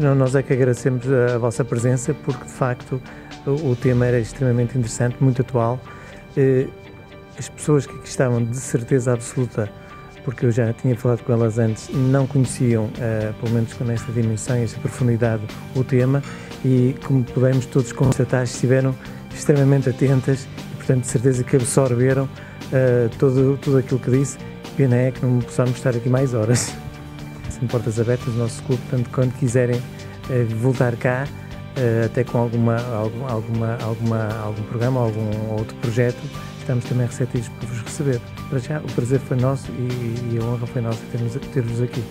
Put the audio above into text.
Nós é que agradecemos a vossa presença porque, de facto, o tema era extremamente interessante, muito atual. Eh, as pessoas que aqui estavam, de certeza absoluta, porque eu já tinha falado com elas antes, não conheciam, eh, pelo menos com esta dimensão e esta profundidade, o tema e, como podemos todos constatar, estiveram extremamente atentas e, portanto, de certeza que absorveram uh, todo, tudo aquilo que disse. Pena é que não possamos estar aqui mais horas. Portas abertas do nosso clube, portanto, quando quiserem uh, voltar cá, uh, até com alguma, algum, alguma, alguma, algum programa, algum outro projeto, estamos também receptivos para vos receber. Para já, o prazer foi nosso e, e a honra foi nossa ter-vos aqui.